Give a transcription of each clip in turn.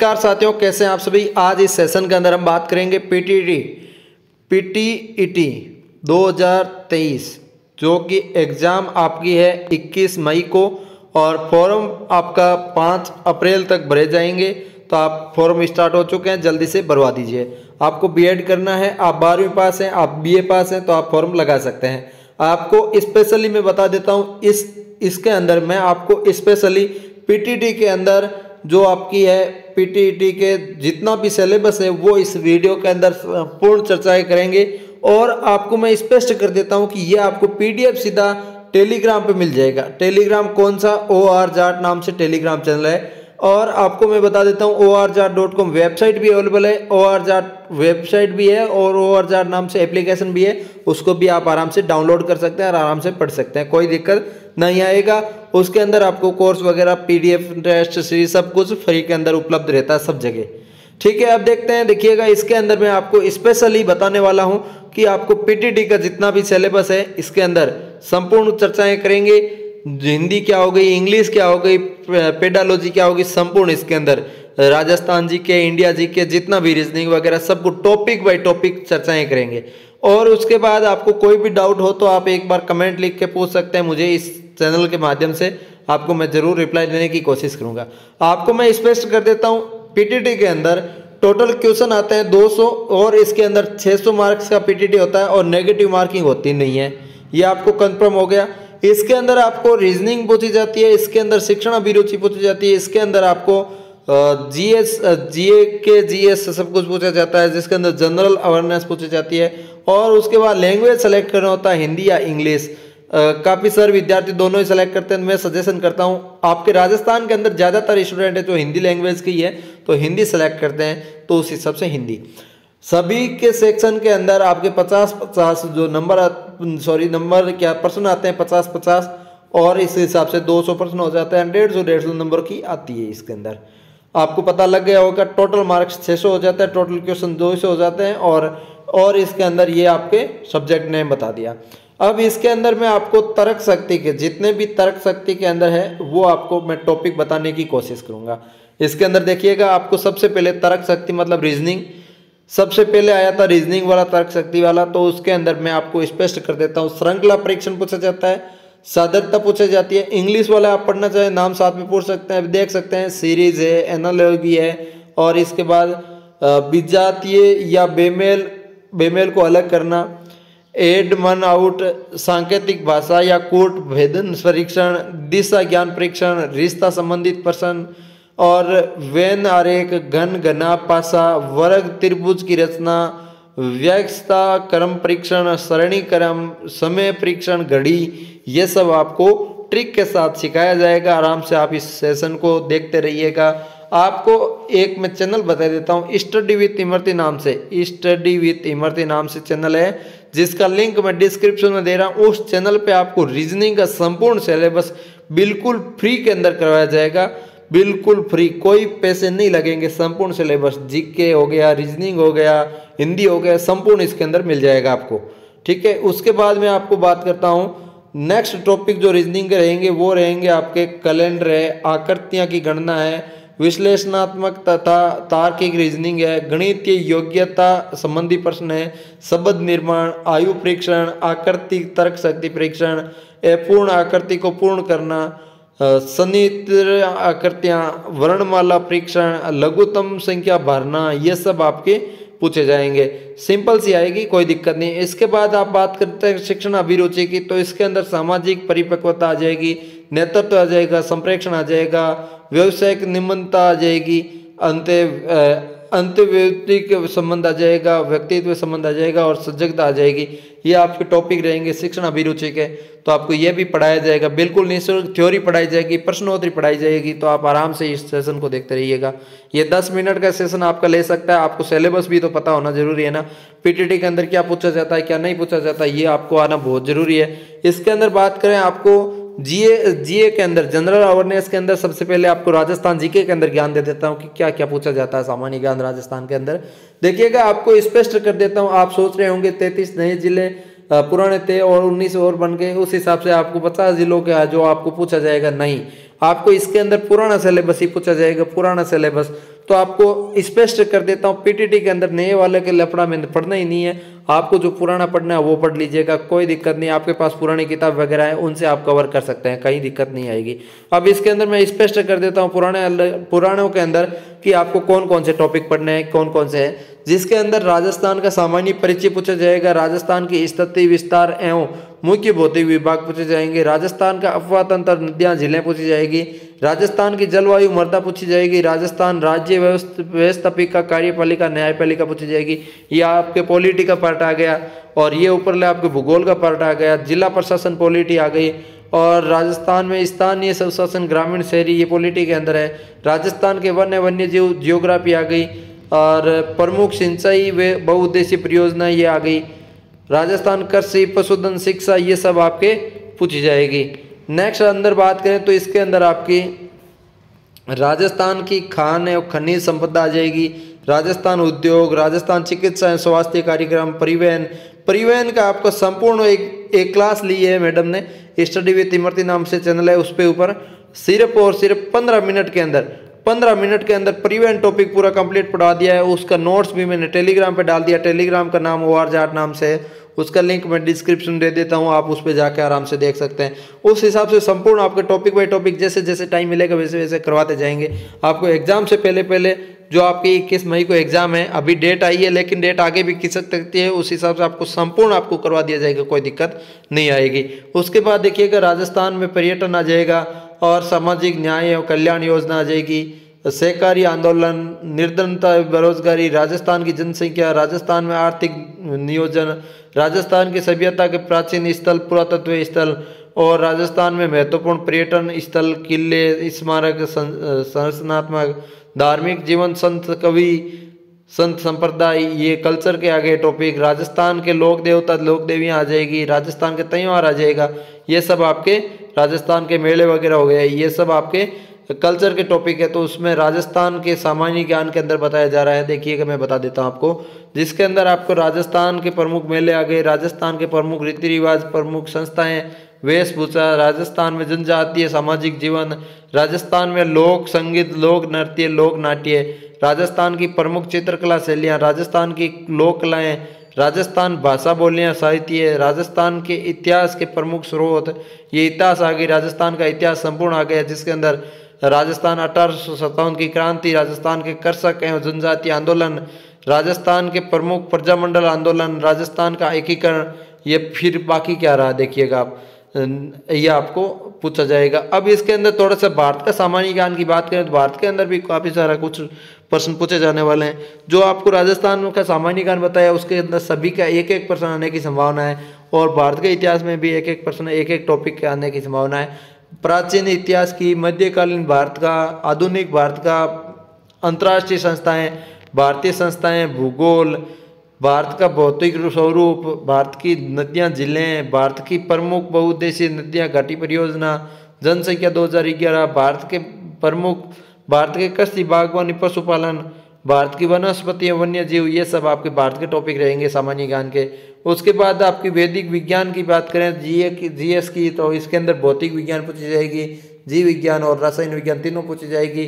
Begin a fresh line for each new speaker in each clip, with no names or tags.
नमस्कार साथियों, कैसे हैं आप सभी? आज इस सेशन के अंदर हम बात करेंगे पीटीटी पीटीईटी 2023 जो कि एग्ज़ाम आपकी है 21 मई को और फॉर्म आपका 5 अप्रैल तक भरे जाएँगे। तो आप फॉर्म स्टार्ट हो चुके हैं, जल्दी से भरवा दीजिए। आपको बीएड करना है, आप बारहवीं पास हैं, आप बीए पास हैं तो आप फॉर्म लगा सकते हैं। आपको स्पेशली मैं बता देता हूँ, इस, इसके अंदर मैं आपको स्पेशली पीटीटी के अंदर जो आपकी है पीटीटी के जितना भी सिलेबस है, वो इस वीडियो के अंदर पूर्ण चर्चाएँ करेंगे। और आपको मैं स्पष्ट कर देता हूँ कि ये आपको पीडीएफ सीधा टेलीग्राम पे मिल जाएगा। टेलीग्राम कौन सा? ओ आर जाट नाम से टेलीग्राम चैनल है। और आपको मैं बता देता हूँ O R Jat dot com website भी अवेलेबल है ओ आर जाट वेबसाइट भी है और ओ आर जाट नाम से एप्लीकेशन भी है, उसको भी आप आराम से डाउनलोड कर सकते हैं और आराम से पढ़ सकते हैं, कोई दिक्कत नहीं आएगा। उसके अंदर आपको कोर्स वगैरह पीडीएफ टेस्ट सीरीज़ सब कुछ फ्री के अंदर उपलब्ध रहता है सब जगह। ठीक है, अब देखते हैं, देखिएगा, इसके अंदर मैं आपको स्पेशली बताने वाला हूँ कि आपको पीटीटी का जितना भी सिलेबस है, इसके अंदर संपूर्ण चर्चाएँ करेंगे। हिंदी क्या हो गई, इंग्लिश क्या हो गई, पेडालॉजी क्या होगी, संपूर्ण इसके अंदर। राजस्थान जी के, इंडिया जी के, जितना भी रीजनिंग वगैरह, सबको टॉपिक बाय टॉपिक चर्चाएँ करेंगे। और उसके बाद आपको कोई भी डाउट हो तो आप एक बार कमेंट लिख के पूछ सकते हैं मुझे इस चैनल के माध्यम से। आपको मैं ज़रूर रिप्लाई देने की कोशिश करूँगा। आपको मैं स्पष्ट कर देता हूँ पीटीटी के अंदर टोटल क्वेश्चन आते हैं 200 और इसके अंदर 600 मार्क्स का पीटीटी होता है और नेगेटिव मार्किंग होती नहीं है। ये आपको कंफर्म हो गया। इसके अंदर आपको रीजनिंग पूछी जाती है, इसके अंदर शिक्षण अभिरुचि पूछी जाती है, इसके अंदर आपको जीएस जीए के जीएस सब कुछ पूछा जाता है, जिसके अंदर जनरल अवेयरनेस पूछी जाती है। और उसके बाद लैंग्वेज सेलेक्ट करना होता है, हिंदी या इंग्लिश। काफ़ी सारे विद्यार्थी दोनों ही सेलेक्ट करते हैं। मैं सजेशन करता हूँ, आपके राजस्थान के अंदर ज़्यादातर स्टूडेंट है जो हिंदी लैंग्वेज की है तो हिंदी सेलेक्ट करते हैं तो उस हिसाब से हिंदी। सभी के सेक्शन के अंदर आपके 50 50 जो नंबर सॉरी, नंबर क्या प्रश्न आते हैं? 50 50 और इस हिसाब से 200 प्रश्न हो जाते हैं, डेढ़ सौ डेढ़ सौ नंबर की आती है इसके अंदर। आपको पता लग गया होगा टोटल मार्क्स 600 हो जाता है टोटल क्वेश्चन दो सौ हो जाते हैं, और और इसके अंदर ये आपके सब्जेक्ट नेम बता दिया। अब इसके अंदर मैं आपको तर्क शक्ति के, जितने भी तर्क शक्ति के अंदर है, वो आपको मैं टॉपिक बताने की कोशिश करूँगा। इसके अंदर देखिएगा, आपको सबसे पहले तर्क शक्ति मतलब रीजनिंग सबसे पहले आया था रीजनिंग वाला तर्क शक्ति वाला तो उसके अंदर मैं आपको स्पष्ट कर देता हूँ। श्रृंखला परीक्षण पूछा जाता है, साधकता पूछी जाती है इंग्लिश वाला आप पढ़ना चाहें, नाम साथ में पूछ सकते हैं, देख सकते हैं सीरीज़ है एनालॉगी है, और इसके बाद विजातीय या बेमेल बेमेल को अलग करना एड मन आउट सांकेतिक भाषा या कोट भेदन परीक्षण, दिशा ज्ञान परीक्षण, रिश्ता संबंधित प्रश्न और वेन आरेख घन घना पासा, वर्ग त्रिभुज की रचना व्यवस्था क्रम परीक्षण, सरणी क्रम, समय परीक्षण, घड़ी, ये सब आपको ट्रिक के साथ सिखाया जाएगा। आराम से आप इस सेशन को देखते रहिएगा। आपको एक मैं चैनल बता देता हूँ, स्टडी विथ इमरती नाम से। स्टडी विथ इमरती नाम से चैनल है, जिसका लिंक मैं डिस्क्रिप्शन में दे रहा हूँ। उस चैनल पे आपको रीजनिंग का संपूर्ण सिलेबस बिल्कुल फ्री के अंदर करवाया जाएगा। बिल्कुल फ्री कोई पैसे नहीं लगेंगे, संपूर्ण सिलेबस जीके हो गया रीजनिंग हो गया, हिंदी हो गया, संपूर्ण इसके अंदर मिल जाएगा आपको। ठीक है? उसके बाद मैं आपको बात करता हूँ। नेक्स्ट टॉपिक जो रीजनिंग के रहेंगे, वो रहेंगे आपके कैलेंडर है, आकृतियाँ की गणना है, विश्लेषणात्मक तथा तार्किक रीजनिंग है, गणितीय योग्यता संबंधी प्रश्न है, शब्द निर्माण, आयु परीक्षण, आकृति तर्क शक्ति परीक्षण अपूर्ण आकृति को पूर्ण करना सनित्र आकृतियाँ, वर्णमाला, परीक्षण, लघुतम संख्या, भरना, ये सब आपके पूछे जाएँगे। सिंपल सी आएगी, कोई दिक्कत नहीं। इसके बाद आप बात करते हैं शिक्षण अभिरुचि की तो इसके अंदर सामाजिक परिपक्वता आ जाएगी, नेतृत्व आ जाएगा, संप्रेक्षण आ जाएगा, व्यवसायिक निम्नता आ जाएगी अंत अंत के संबंध आ जाएगा, व्यक्तित्व संबंध आ जाएगा और सजगता आ जाएगी। ये आपके टॉपिक रहेंगे, शिक्षण अभिरुचि के। तो आपको ये भी पढ़ाया जाएगा। बिल्कुल निःशुल्क थ्योरी पढ़ाई जाएगी, प्रश्नोत्तरी पढ़ाई जाएगी तो आप आराम से इस सेशन को देखते रहिएगा। ये दस मिनट का सेशन आपका ले सकता है। आपको सिलेबस भी तो पता होना ज़रूरी है ना। पीटीटी के अंदर क्या पूछा जाता है, क्या नहीं पूछा जाता, ये आपको आना बहुत ज़रूरी है। इसके अंदर बात करें आपको जीए जीए के अंदर, जनरल अवेयरनेस के अंदर सबसे पहले आपको राजस्थान जीके के अंदर ज्ञान दे देता हूँ कि क्या क्या पूछा जाता है सामान्य ज्ञान राजस्थान के अंदर। देखिएगा, आपको स्पष्ट कर देता हूँ, आप सोच रहे होंगे तैतीस नए ज़िले पुराने थे और उन्नीस और बन गए, उस हिसाब से आपको पचास जिलों के जो आपको पूछा जाएगा नहीं। आपको इसके अंदर पुराना सिलेबस ही पूछा जाएगा, पुराना सिलेबस तो आपको स्पष्ट कर देता हूँ पीटीटी के अंदर नए वाले के लफड़ा में पढ़ना ही नहीं है। आपको जो पुराना पढ़ना है, वो पढ़ लीजिएगा, कोई दिक्कत नहीं। आपके पास पुरानी किताब वगैरह है, उनसे आप कवर कर सकते हैं, कहीं दिक्कत नहीं आएगी। अब इसके अंदर मैं स्पष्ट कर देता हूँ, पुराने पुराणों के अंदर कि आपको कौन कौन से टॉपिक पढ़ने हैं कौन कौन से हैं। जिसके अंदर राजस्थान का सामान्य परिचय पूछा जाएगा, राजस्थान की स्थिति विस्तार एवं मुख्य भौतिक विभाग पूछे जाएँगे, राजस्थान का अफवाह तंत्र, नदियाँ ज़िले पूछी जाएगी राजस्थान की जलवायु मर्दा पूछी जाएगी। राजस्थान राज्य व्यवस्थापिका कार्यपालिका, न्यायपालिका पूछी जाएगी। ये आपके पॉलिटी का पार्ट आ गया और ये ऊपर ले आपके भूगोल का पार्ट आ गया। जिला प्रशासन पॉलिटी आ गई और राजस्थान में स्थानीय स्वशासन ग्रामीण शहरी ये पॉलिटी के अंदर है। राजस्थान के वन्य वन्य जीव जियोग्राफी आ गई और प्रमुख सिंचाई व बहुउद्देशीय परियोजना ये आ गई। राजस्थान कृषि, पशुधन, शिक्षा ये सब आपके पूछी जाएगी। नेक्स्ट अंदर बात करें तो इसके अंदर आपकी राजस्थान की खान एवं खनिज संपदा आ जाएगी। राजस्थान उद्योग, राजस्थान चिकित्सा एवं स्वास्थ्य कार्यक्रम, परिवहन। परिवहन का आपको संपूर्ण एक एक क्लास ली है मैडम ने। स्टडी विथ इमरती नाम से चैनल है, उस पर ऊपर। सिर्फ़ और सिर्फ़ पंद्रह मिनट के अंदर, पंद्रह मिनट के अंदर परिवहन टॉपिक पूरा कंप्लीट पढ़ा दिया है। उसका नोट्स भी मैंने टेलीग्राम पे डाल दिया। टेलीग्राम का नाम ओ आर नाम से है। उसका लिंक मैं डिस्क्रिप्शन दे देता हूँ, आप उस पर जाकर आराम से देख सकते हैं। उस हिसाब से संपूर्ण आपके टॉपिक बाई टॉपिक जैसे जैसे टाइम मिलेगा वैसे वैसे करवाते जाएँगे। आपको एग्ज़ाम से पहले पहले जो आपकी इक्कीस मई को एग्ज़ाम है, अभी डेट आई है, लेकिन डेट आगे भी खिसक सकती है, उस हिसाब से आपको संपूर्ण आपको करवा दिया जाएगा, कोई दिक्कत नहीं आएगी। उसके बाद देखिएगा, राजस्थान में पर्यटन आ जाएगा और सामाजिक न्याय और कल्याण योजना आ जाएगी। सहकारी आंदोलन, निर्धनता, बेरोजगारी, राजस्थान की जनसंख्या, राजस्थान में आर्थिक नियोजन, राजस्थान की सभ्यता के प्राचीन स्थल, पुरातत्व स्थल और राजस्थान में महत्वपूर्ण पर्यटन स्थल, किले, स्मारक संरचनात्मक, धार्मिक जीवन, संत कवि, संत संप्रदाय, ये कल्चर के आगे टॉपिक राजस्थान के लोक देवता, लोक देवियाँ आ जाएगी, राजस्थान के त्यौहार आ जाएगा। ये सब आपके राजस्थान के मेले वगैरह हो गए। ये सब आपके कल्चर के टॉपिक है तो उसमें राजस्थान के सामान्य ज्ञान के अंदर बताया जा रहा है। देखिएगा मैं बता देता हूँ आपको, जिसके अंदर आपको राजस्थान के प्रमुख मेले आ गए, राजस्थान के प्रमुख रीति रिवाज, प्रमुख संस्थाएँ, वेशभूषा, राजस्थान में जनजातीय, सामाजिक जीवन, राजस्थान में लोक संगीत, लोक नृत्य, लोक नाट्य, राजस्थान की प्रमुख चित्रकला शैलियाँ, राजस्थान की लोक कलाएँ, राजस्थान भाषा बोलियाँ, साहित्य, राजस्थान के इतिहास के प्रमुख स्रोत, ये इतिहास आ गई राजस्थान का इतिहास संपूर्ण आ गया, जिसके अंदर राजस्थान अठारह सौ सत्तावन की क्रांति, राजस्थान के कर्षक एवं जनजातीय आंदोलन, राजस्थान के प्रमुख प्रजामंडल आंदोलन, राजस्थान का एकीकरण, ये फिर बाकी क्या रहा देखिएगा आप। ये आपको पूछा जाएगा। अब इसके अंदर थोड़ा सा भारत का सामान्य ज्ञान की बात करें तो भारत के अंदर भी काफ़ी सारा कुछ प्रश्न पूछे जाने वाले हैं। जो आपको राजस्थान का सामान्य ज्ञान बताया, उसके अंदर सभी का एक एक प्रश्न आने की संभावना है और भारत के इतिहास में भी एक एक प्रश्न एक एक टॉपिक के आने की संभावना है। प्राचीन इतिहास की मध्यकालीन भारत का, आधुनिक भारत का, अंतर्राष्ट्रीय संस्थाएँ, भारतीय संस्थाएँ, भूगोल, भारत का भौतिक स्वरूप, भारत की नदियाँ, ज़िले, भारत की प्रमुख बहुउद्देशीय नदियाँ, घाटी परियोजना, जनसंख्या 2011 भारत के प्रमुख, भारत के कृषि बागवानी, पशुपालन भारत की वनस्पति वन्य जीव ये सब आपके भारत के टॉपिक रहेंगे सामान्य ज्ञान के। उसके बाद आपकी वैदिक विज्ञान की बात करें जी ए की जी एस की तो इसके अंदर भौतिक विज्ञान पूछी जाएगी, जीव विज्ञान और रसायन विज्ञान तीनों पूछी जाएगी।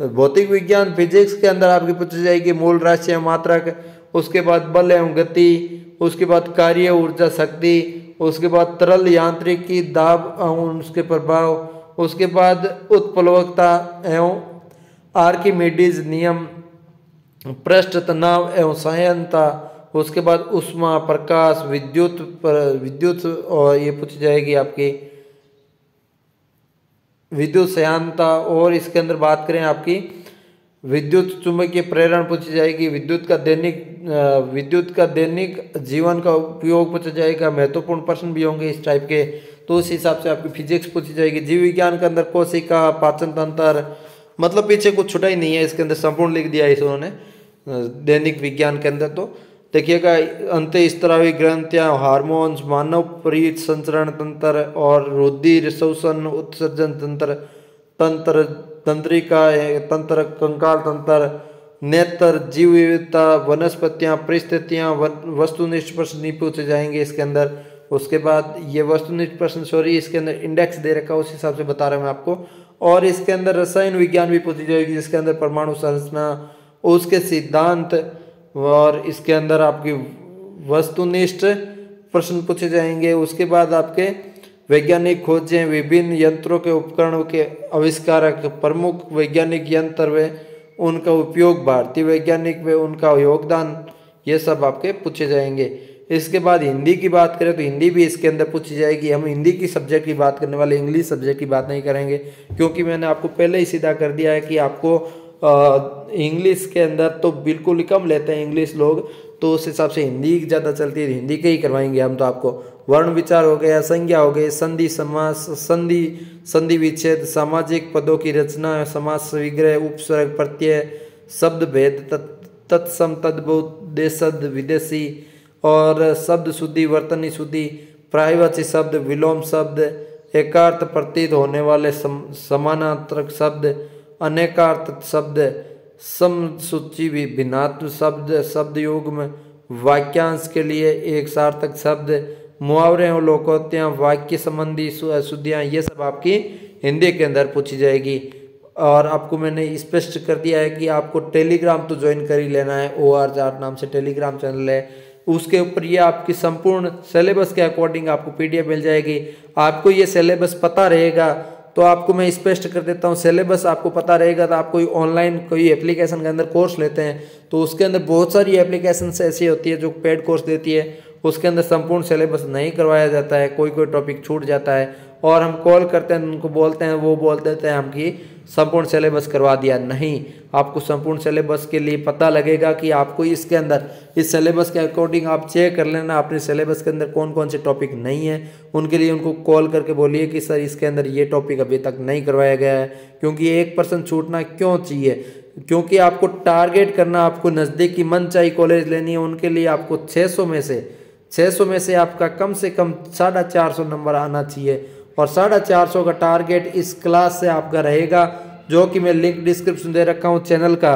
तो भौतिक विज्ञान, फिजिक्स के अंदर आपकी पूछी जाएगी, मूल राशि एवं मात्रक उसके बाद बल एवं गति, उसके बाद कार्य, ऊर्जा, शक्ति, उसके बाद तरल यांत्रिक की, दाब एवं उसके प्रभाव, उसके बाद उत्प्लवकता एवं आर्किमिडीज नियम पृष्ठ तनाव एवं सहायता उसके बाद उष्मा, प्रकाश, विद्युत पर, विद्युत और ये पूछी जाएगी आपकी। विद्युत सयांता और इसके अंदर बात करें आपकी। विद्युत चुंबकीय प्रेरण पूछी जाएगी। विद्युत का दैनिक विद्युत का दैनिक जीवन का उपयोग पूछा जाएगा। महत्वपूर्ण प्रश्न भी होंगे इस टाइप के। तो उस हिसाब से आपकी फिजिक्स पूछी जाएगी। जीव विज्ञान के अंदर कोशिका, पाचन तंत्र मतलब पीछे कुछ छुटा ही नहीं है। इसके अंदर संपूर्ण लिख दिया है इस उन्होंने। दैनिक विज्ञान के अंदर तो देखिएगा, अंत स्त्रावी ग्रंथियाँ हार्मोन्स, मानव प्रीत संचरण तंत्र और रुधिर शोषण उत्सर्जन तंत्र तंत्र, तंत्रिका, तंत्र, कंकाल तंत्र, नेत्र जीव विविधता वनस्पतियाँ, परिस्थितियाँ वस्तुनिष्ठ प्रश्न नहीं पूछे जाएँगे इसके अंदर। उसके बाद ये वस्तुनिष्ठ प्रश्न सॉरी इसके अंदर इंडेक्स दे रखा उस हिसाब से बता रहा हूँ मैं आपको। और इसके अंदर रसायन विज्ञान भी पूछी जाएगी, जिसके अंदर परमाणु संरचना उसके सिद्धांत और इसके अंदर आपकी वस्तुनिष्ठ प्रश्न पूछे जाएँगे। उसके बाद आपके वैज्ञानिक खोजें, विभिन्न यंत्रों के उपकरणों के आविष्कारक, प्रमुख वैज्ञानिक यंत्र व, उनका उपयोग, भारतीय वैज्ञानिक व, उनका योगदान, ये सब आपके पूछे जाएँगे। इसके बाद हिंदी की बात करें तो हिंदी भी इसके अंदर पूछी जाएगी। हम हिंदी की सब्जेक्ट की बात करने वाले, इंग्लिश सब्जेक्ट की बात नहीं करेंगे, क्योंकि मैंने आपको पहले ही सीधा कर दिया है कि आपको इंग्लिश के अंदर तो बिल्कुल ही कम लेते हैं इंग्लिश लोग तो उस हिसाब से हिंदी ज़्यादा चलती है हिंदी के ही करवाएँगे हम तो आपको। वर्ण विचार हो गया संज्ञा हो गई संधि समास संधि संधि विच्छेद सामाजिक पदों की रचना समास विग्रह उपसर्ग प्रत्यय शब्द भेद तत्सम तद्भुत देशद विदेशी और शब्द शुद्धि वर्तनी शुद्धि प्रायवाची शब्द विलोम शब्द एकार्थ प्रतीत होने वाले सम, समानांतरक शब्द अनेकार्थ शब्द, सम सूची भिन्नात्म शब्द शब्द युग में वाक्यांश के लिए एक सार्थक शब्द, मुहावरे और लोकोक्तियाँ, वाक्य संबंधी अशुद्धियाँ, ये सब आपकी हिंदी के अंदर पूछी जाएगी। और आपको मैंने स्पष्ट कर दिया है कि आपको टेलीग्राम तो ज्वाइन कर ही लेना है ओ आर चार नाम से टेलीग्राम चैनल है। उसके ऊपर ये आपकी संपूर्ण सिलेबस के अकॉर्डिंग आपको पीडीएफ मिल जाएगी। आपको ये सिलेबस पता रहेगा तो आपको मैं स्पष्ट कर देता हूँ सिलेबस आपको पता रहेगा तो आप कोई ऑनलाइन कोई एप्लीकेशन के अंदर कोर्स लेते हैं तो उसके अंदर बहुत सारी एप्लीकेशन ऐसी होती है जो पेड कोर्स देती है, उसके अंदर संपूर्ण सिलेबस नहीं करवाया जाता है कोई कोई टॉपिक छूट जाता है, और हम कॉल करते हैं, उनको बोलते हैं, वो बोल देते हैं, हम कि संपूर्ण सिलेबस करवा दिया? नहीं। आपको संपूर्ण सिलेबस के लिए पता लगेगा कि आपको इसके अंदर, इस सिलेबस के अकॉर्डिंग आप चेक कर लेना, अपने सिलेबस के अंदर कौन कौन से टॉपिक नहीं है। उनके लिए उनको कॉल करके बोलिए कि, सर, इसके अंदर ये टॉपिक अभी तक नहीं करवाया गया है। क्योंकि एक परसेंट छूटना क्यों चाहिए? क्योंकि आपको टारगेट करना, आपको नज़दीकी मन चाहिए कॉलेज लेनी है, उनके लिए आपको छः सौ में से छः सौ में से आपका कम से कम साढ़ा चार सौ नंबर आना चाहिए। और साढ़ा चार सौ का टारगेट इस क्लास से आपका रहेगा, जो कि मैं लिंक डिस्क्रिप्शन दे रखा हूँ चैनल का।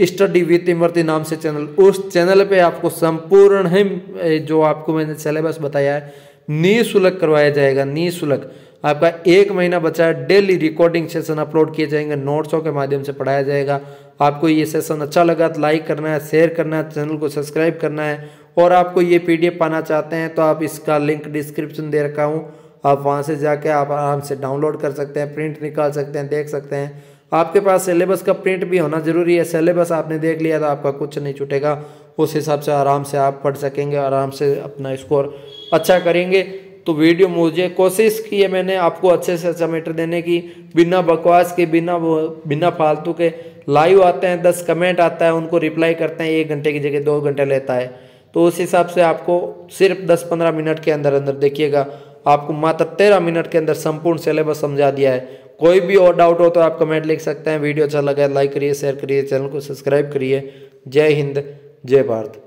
स्टडी विथ इमरती नाम से चैनल उस चैनल पे आपको संपूर्ण ही जो आपको मैंने सिलेबस बताया है, निःशुल्क करवाया जाएगा, निःशुल्क। आपका एक महीना बचा है डेली रिकॉर्डिंग सेशन अपलोड किए जाएँगे नोट्सों के माध्यम से पढ़ाया जाएगा। आपको ये सेशन अच्छा लगा तो लाइक करना है शेयर करना है चैनल को सब्सक्राइब करना है। और आपको ये पीडीएफ पाना चाहते हैं तो आप इसका लिंक डिस्क्रिप्शन दे रखा हूँ। आप वहाँ से जाके आप आराम से डाउनलोड कर सकते हैं प्रिंट निकाल सकते हैं, देख सकते हैं। आपके पास सिलेबस का प्रिंट भी होना ज़रूरी है। सिलेबस आपने देख लिया तो आपका कुछ नहीं छूटेगा। उस हिसाब से आराम से आप पढ़ सकेंगे, आराम से अपना स्कोर अच्छा करेंगे। तो वीडियो मुझे कोशिश की है मैंने आपको अच्छे से मीटर देने की। बिना बकवास के, बिना बिना फालतू के लाइव आते हैं, दस कमेंट आता है, उनको रिप्लाई करते हैं, एक घंटे की जगह दो घंटे लेता है। तो उस हिसाब से आपको सिर्फ़ दस पंद्रह मिनट के अंदर अंदर देखिएगा। आपको मात्र तेरह मिनट के अंदर संपूर्ण सिलेबस समझा दिया है। कोई भी और डाउट हो तो आप कमेंट लिख सकते हैं। वीडियो अच्छा लगा लाइक करिए शेयर करिए चैनल को सब्सक्राइब करिए। जय हिंद, जय भारत।